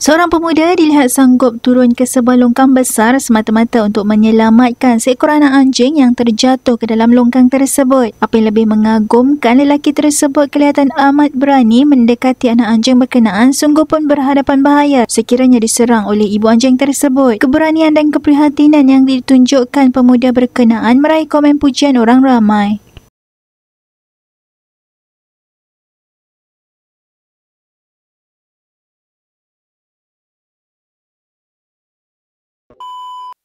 Seorang pemuda dilihat sanggup turun ke sebuah longkang besar semata-mata untuk menyelamatkan seekor anak anjing yang terjatuh ke dalam longkang tersebut. Apa yang lebih mengagumkan, lelaki tersebut kelihatan amat berani mendekati anak anjing berkenaan sungguh pun berhadapan bahaya sekiranya diserang oleh ibu anjing tersebut. Keberanian dan keprihatinan yang ditunjukkan pemuda berkenaan meraih komen pujian orang ramai.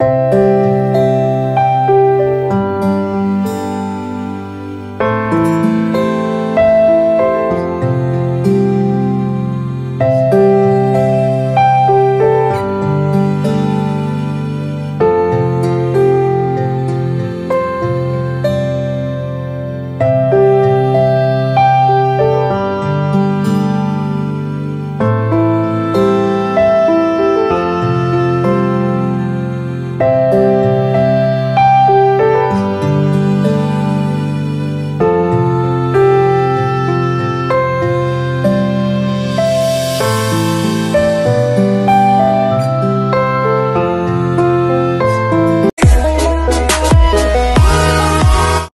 Música